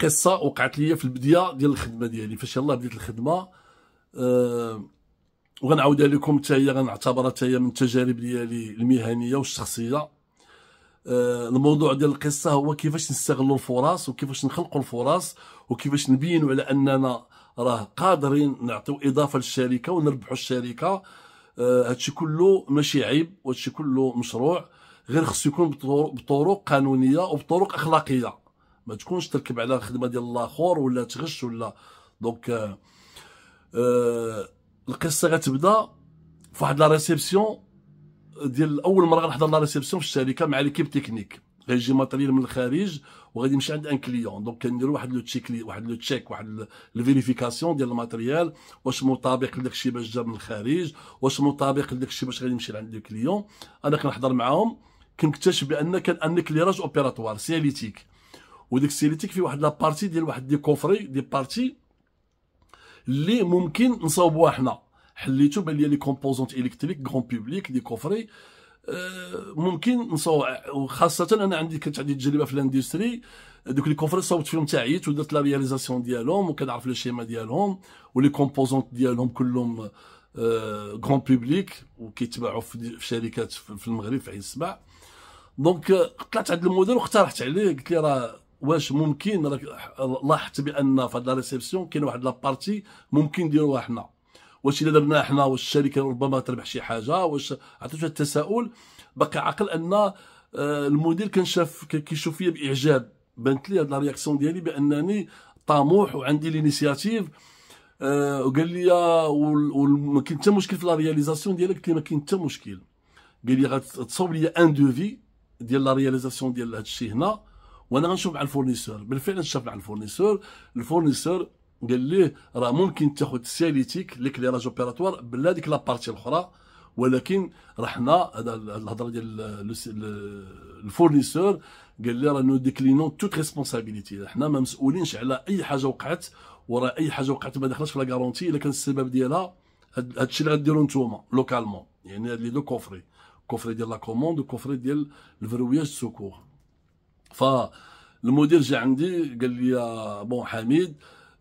قصة وقعت لي في البداية ديال الخدمة ديالي. فاش يلاه بديت الخدمة أه وغنعاودها لكم حتى هي غنعتبرها حتى هي من التجارب ديالي المهنية والشخصية. أه الموضوع ديال القصة هو كيفاش نستغلوا الفرص وكيفاش نخلقوا الفرص وكيفاش نبينوا على أننا راه قادرين نعطيو إضافة للشركة ونربحوا الشركة. أه هادشي كله ماشي عيب وهادشي كله مشروع غير خصو يكون بطرق قانونية وبطرق أخلاقية. ما تكونش تركب على الخدمة ديال الآخر ولا تغش ولا donc آه آه القصة غتبدا فواحد la réception ديال أول مرة غنحضر la réception في الشركة مع l'équipe technique غيجي matériel من الخارج وغادي نمشي عند un client donc كنديروا واحد le check واحد le check واحد ال vérification ديال ال matériel واش مطابق لداك الشيء باش جا من الخارج واش مطابق لداك الشيء باش غادي نمشي لعند ال client أنا كنحضر معاهم كنكتشف بأن كان un éclairage opératoire scialytique وديك ال scialytique فيه واحد la partie ديال واحد des coffrets des parties اللي ممكن نصاوبوها حنا. حليتو بان les composants électriques grand public des coffrets. أه ممكن نصاوب وخاصه أنا عندي كانت عندي تجربة في ال industrie. دوك les coffrets صوبت فيهم تعيت ودرت la réalisation ديالهم وكنعرف le schéma ديالهم و les composants ديالهم كلهم grand public وكيتباعوا في شركات في المغرب في عين السبع دونك طلعت عند المدير واقترحت عليه قلت لي راه واش ممكن راك لاحظت بأن في هاد la réception كاين واحد la partie ممكن نديروها حنا. واش إلا درناها حنا واش الشركة ربما تربح شي حاجة واش عطيت التساؤل بقى عقل أن آه، المدير كان شاف كيشوف فيا بإعجاب. بانت لي هاد la réaction ديالي بأنني طموح وعندي l'initiative أه وقال لي وما كاين حتى مشكل في la réalisation ديالك قلت ما كاين حتى مشكل. قال لي غتصوب لي un devis ديال la réalisation ديال هذا الشيء هنا. وأنا غنشوف مع ال fournisseur. بالفعل نشوف مع ال fournisseur. ال fournisseur قال ليه راه ممكن تاخذ scialytique l'éclairage opératoire بلا ديك la partie الأخرى ولكن راه حنا هذا الهضرة ديال ال fournisseur قال لي راه nous déclinons toute responsabilité حنا ما مسؤولينش على أي حاجة وقعت وراه أي حاجة وقعت ما دخلش في la garantie إلا كان السبب ديالها هذا الشيء اللي غديروا نتوما localement يعني هاد les deux coffrets coffret ديال la commande و coffret ديال ال verrouillage secours فالمدير جا عندي قال لي bon حميد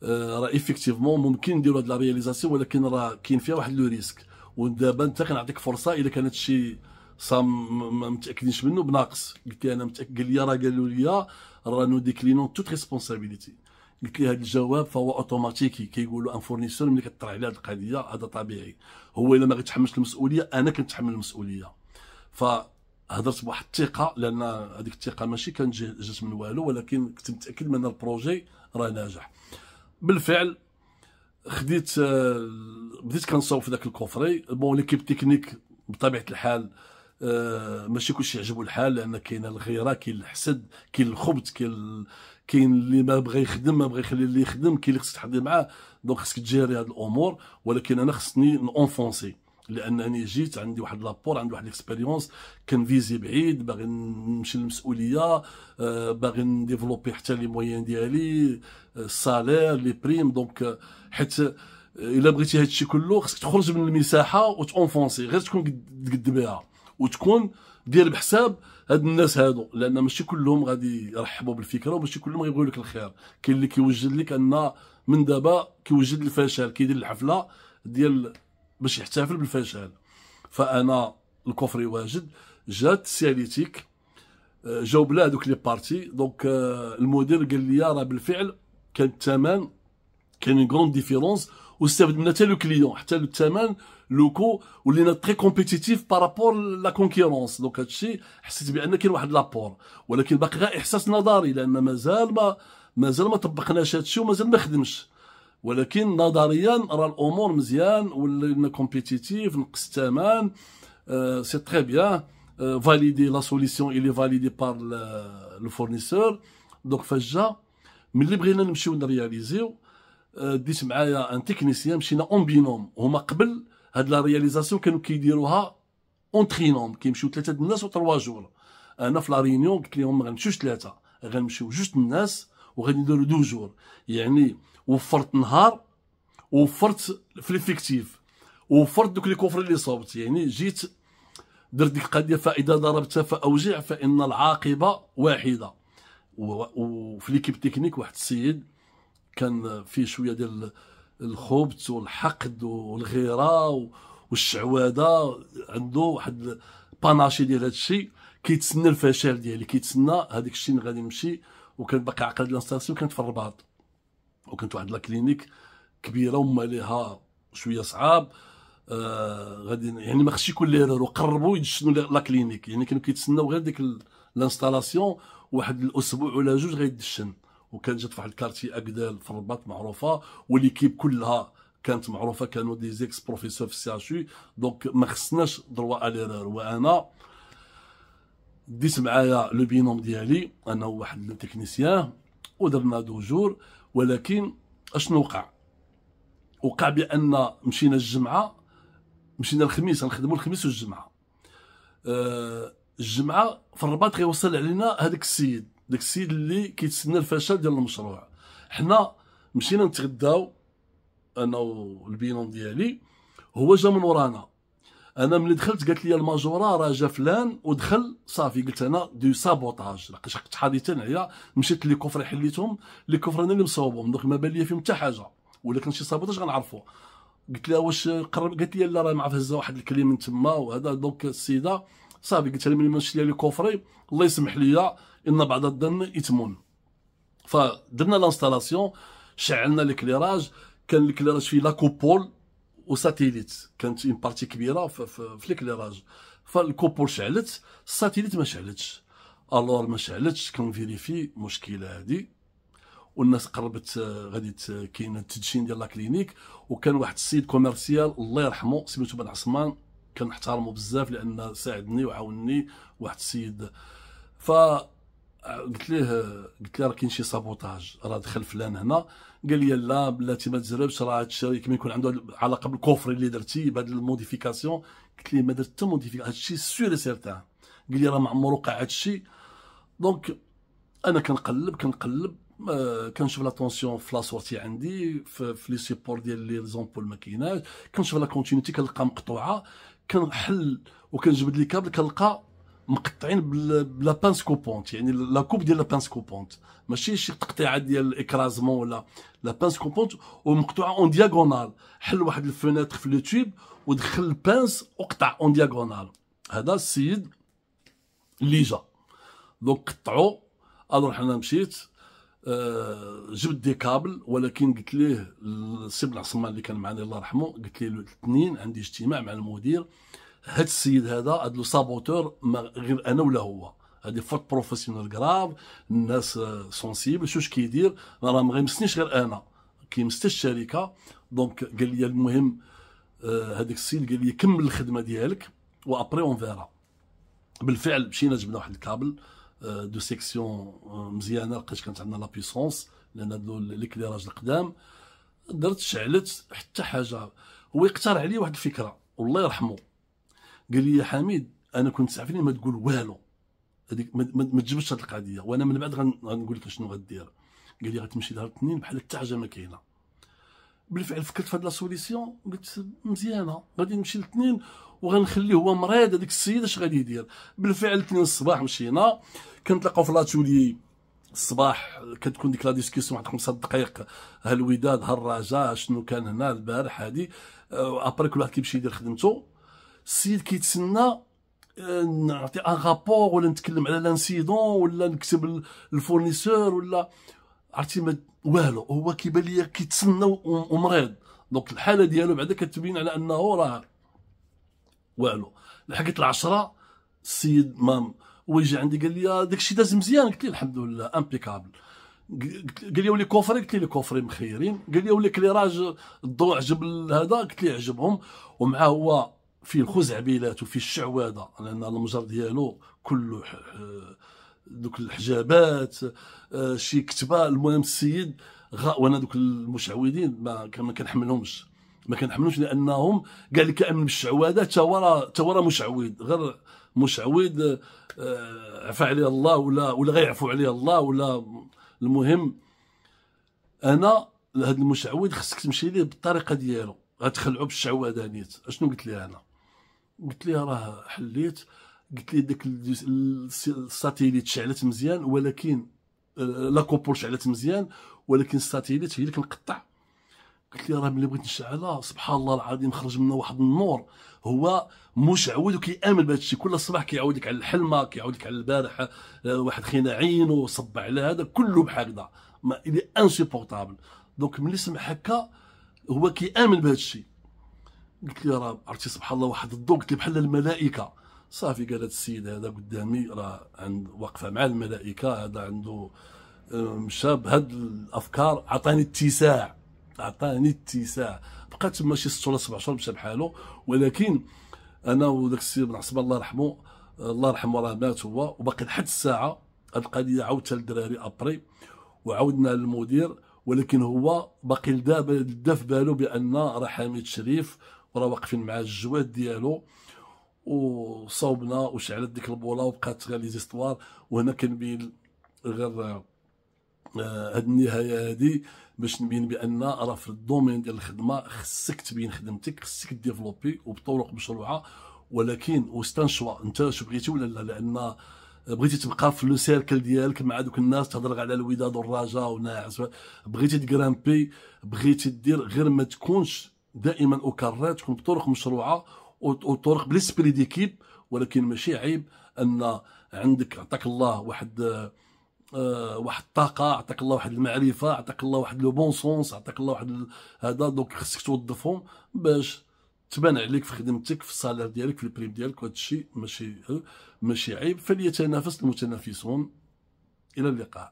آه، راه effectivement ممكن نديرو هاد la réalisation ولكن راه كاين فيها واحد le risque. ودابا انت كنعطيك فرصة اذا كانت شي صام ما متأكدينش منه بناقص. قلت له أنا متأكد. قال لي راه قالوا لي راه nous déclinons toute responsabilité قلت لي هذا الجواب فهو اوتوماتيكي كيقولوا un fournisseur ملي كطرح عليه هذه القضية هذا طبيعي. هو إلا ما غيتحملش المسؤولية أنا كنتحمل المسؤولية. ف هضرت بواحد الثقة لأن هذيك الثقة ماشي كانت جات من والو ولكن كنت متأكد من ال projet راه ناجح. بالفعل خديت آه، بديت كنصاوب في ذاك ال coffret. bon l'équipe technique بطبيعة الحال آه، ماشي كلشي يعجبو الحال لأن كاين الغيرة كاين الحسد كاين الخبث كاين كاين اللي ما بغى يخدم ما بغى يخلي اللي يخدم كاين اللي خصك تحضي معاه. donc خصك ت gérer هاد الأمور ولكن أنا خصني ن enfoncer لانني جيت عندي واحد l'apport عندي واحد ال expérience كن viser بعيد باغي نمشي للمسؤولية آه، باغي ن développer حتى les moyens ديالي ال salaire les primes donc حيت إلا بغيتي هادشي كله خصك تخرج من المساحة وت enfoncer غير تكون قد بها وتكون دير بحساب هاد الناس هادو لأن ماشي كلهم غادي يرحبوا بالفكرة وماشي كلهم غيقولوا لك الخير. كاين اللي كيوجد لك أن من دابا كيوجد الفشل كيدير الحفلة ديال باش يحتفل بالفشل. فأنا ال coffret واجد جات scialytique آه، جاوب بلا هذوك les parties. donc آه، المدير قال لي راه بالفعل كان الثمن كاين une grande différence واستفد منها حتى le client حتى الثمن le coût ولينا très compétitif par rapport à la concurrence donc هادشي حسيت بأن كاين واحد l'apport ولكن باقي غير إحساس نظري لأن مازال ما مازال ما طبقناش هادشي ومازال ما خدمش. ولكن نظريا راه الأمور مزيان ولينا compétitif نقص الثمن c'est très bien validé la solution elle est validée par le fournisseur donc فاش جا ملي بغينا نمشيو ن réaliser و ديت معايا un technicien مشينا en binôme هما قبل هاد la réalisation كانوا كيديروها en trinôme كيمشيو ثلاثة الناس و trois jours أنا في la réunion قلت لهم ما غنمشيوش ثلاثة. غنمشيو جوج الناس. وغادي نديرو deux jours. يعني وفرت نهار وفرت في l'effectif وفرت دوك les coffrets اللي صوبت. يعني جيت درت ديك القضية فاذا ضربت فاوجع فان العاقبة واحدة. وفي l'équipe technique واحد السيد كان فيه شوية ديال الخبث والحقد والغيرة والشعوذة عنده واحد panaché ديال هذا الشيء كيتسنى الفشل ديالي كيتسنى هذاك الشيء غادي نمشي وكان باقي عقد l'installation كانت في الرباط. وكانت واحد la clinique كبيرة وما ليها شوية صعاب. آه غادي يعني ما خصش يكون l'erreur وقربوا يدشنوا la clinique. يعني كانوا كيتسناو غير ديك ال installation واحد الأسبوع ولا جوج غيدشن وكان جات واحد ال quartier اكدال في الرباط معروفة و l'équipe كلها كانت معروفة كانوا des ex professeurs في السي donc ما خصناش droit à l'erreur وأنا ديت معايا le binôme ديالي أنا وواحد ال technicien ودرنا deux jours ولكن أشنو وقع؟ وقع بأن مشينا الجمعه مشينا الخميس نخدموا الخميس والجمعة. أه الجمعة في الرباط غيوصل علينا هذاك السيد داك السيد اللي كيتسنى الفشل ديال المشروع. حنا مشينا نتغداو أنا وال binôme ديالي هو جا من ورانا. أنا ملي دخلت قالت لي ال majore راه جا فلان ودخل صافي قلت أنا du sabotage. لقيت حادثا عليا مشيت les coffrets حليتهم. les coffrets أنا اللي مصوبهم. donc ما بان لي فيهم حتى حاجة. ولا كان شي sabotage غنعرفو. قلت لها واش قرب قالت لي لا راه مع هزه واحد الكلمة من تما وهذا. donc السيدة صافي قلت لها ملي ما les coffrets الله يسمح لي إن بعض الظن إثم. فدرنا l'installation شعلنا l'éclairage. كان l'éclairage فيه la coupole و satellite كانت une partie كبيره في, l'éclairage فال coupole شعلت ال satellite ما شعلتش alors ما شعلتش كن vérifier مشكله هذه والناس قربت غادي كاين التدشين ديال la clinique وكان واحد السيد commercial الله يرحمه سميتو بن عثمان كنحترمه بزاف لأن ساعدني وعاونني واحد السيد ف قلت ليه قلت له راه كاين شي sabotage راه دخل فلان هنا. قال لي لا بلاتي ما تزربش راه هادشي كما يكون عنده علاقة بال coffret اللي درتي بهاد ال modification. قلت ليه ما درت حتى modification هادشي sûr certain قال لي راه ما عمرو وقع هادشي donc أنا كنقلب كنقلب آه كنشوف la tension في la sortie عندي في les supports ديال les ampoules ما كايناش. كنشوف la continuité كنلقى مقطوعة كنحل وكنجبد les câbles كنلقى مقطعين ب la pince coupante يعني la coupe ديال la pince coupante. ماشي شي تقطيعه ديال ال écrasement ولا la pince coupante ومقطوعة en diagonale حل واحد ال fenêtre في ال tube ودخل ال pince وقطع en diagonale هذا السيد اللي جا donc قطعو. alors حنا مشيت. أه جبت des câbles ولكن قلت ليه السي بن عثمان اللي كان معنا الله يرحمه قلت ليه الاثنين عندي اجتماع مع المدير. هاد السيد هذا هاد le saboteur غير أنا ولا هو. هادي faute professionnelle grave الناس sensibles شوش كيدير؟ راه ما غيمسنيش غير أنا. كيمس الشركة. donc قال لي المهم آه، هذاك السيد قال لي كمل الخدمة ديالك و après on verra بالفعل مشينا جبنا واحد ال câble de section مزيانة لقيت كانت عندنا la puissance لأن هادو l'éclairage القدام. درت شعلت حتى حاجة. هو يقترح عليا واحد الفكرة. والله يرحمه. قال لي يا حميد أنا كنت تعرفني ما تقول والو. هذيك ما تجبدش هذه القضية وأنا من بعد غنقول لك شنو غدير. قال لي غتمشي لها الاثنين بحال حتى حاجة ما كاينة. بالفعل فكرت في هاد la solution قلت مزيانة غادي نمشي الاثنين وغنخليه هو مريض هذيك السيد اش غادي يدير. بالفعل الاثنين الصباح مشينا كنتلاقاو في l'atelier الصباح كتكون ديك la discussion واحد خمسة دقائق ها الوداد ها الرجاء شنو كان هنا البارح هادي. après كل واحد كيمشي يدير خدمته. السيد كيتسنى آه، نعطي un rapport ولا نتكلم على l'incident ولا نكتب ال fournisseur ولا عرفتي والو هو كيبان ليا كيتسنى ومريض donc الحالة ديالو بعدا كتبين على أنه راه والو. لحقت العشرة السيد مام ويجي عندي قال لي داكشي داز مزيان. قلت له الحمد لله impeccable قال لي و les coffrets؟ قلت les coffrets مخيرين. قال لي و l'éclairage الضوء عجب هذا. قلت لي عجبهم. ومعاه هو في الخزعبيلات وفي الشعواده لأن المجر ديالو كله دوك الحجابات آه، شي كتبة المهم السيد وأنا دوك المشعوذين ما كنحملهمش. ما كنحملهمش لأنهم كاع اللي كامن بالشعواده تا هو تا هو مشعوذ. غير مشعوذ آه، عفى عليه الله ولا ولا غيعفو عليه الله ولا المهم أنا هذا المشعوذ خصك تمشي ليه بالطريقة ديالو. غتخلعو بالشعواده نيت. أشنو قلت ليه أنا؟ قلت لها راه حليت قلت لي داك ال satellite شعلت مزيان ولكن la coupole شعلت مزيان ولكن ال satellite هي اللي كنقطع. قلت لي راه ملي بغيت نشعلها سبحان الله العظيم خرج منها واحد النور. هو مشعوذ وكيأمن بهذا الشيء. كل صباح كيعاود لك على الحلمة كيعاود لك على البارح آه، واحد خينا عينو صب على هذا كله بحال هكذا mais il est insupportable donc ملي سمع هكا هو كيأمن بهذا الشيء. قلت لي راه عرفتي سبحان الله واحد الضوء قلت لي بحال الملائكة. صافي قال هذا السيد هذا قدامي راه عند واقفة مع الملائكة هذا عنده مشى بهاد الأفكار عطاني اتساع عطاني اتساع. بقى تما شي ست ولا سبع شهور مشى بحالو ولكن أنا وداك السيد بن عصبه الله يرحمه الله يرحمه راه مات هو. وباقي لحد الساعة هاد القضية عاودتها للدراري أبري وعاودنا للمدير ولكن هو باقي لدابا دا في بالو بأن راه حميد شريف وراه واقفين مع الجواد ديالو وصوبنا وشعلت ديك البوله وبقات غير لي زيستوار وهنا كنبين غير آه، هاد النهاية هادي باش نبين بأن راه في ال domaine ديال الخدمة خصك تبين خدمتك خصك développer وبطرق مشروعة. ولكن و c'est un choix أنت شو بغيتي ولا لا؟ لأن بغيتي تبقى في le cercle ديالك مع دوك الناس تهضر على الوداد والرجاء وناعس بغيتي ت grimper بغيتي دير غير ما تكونش دائما اكرر تكون بطرق مشروعة وطرق ب l'esprit d'équipe ولكن ماشي عيب أن عندك عطاك الله واحد آه واحد الطاقة عطاك الله واحد المعرفة عطاك الله واحد le bon sens عطاك الله واحد هذا donc خصك توظفهم باش تبان عليك في خدمتك في ال salaire ديالك في ال prime ديالك وهذا الشيء ماشي ماشي عيب. فليتنافس المتنافسون. إلى اللقاء.